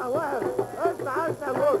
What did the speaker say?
اسمع واقف اسمع اسمع موت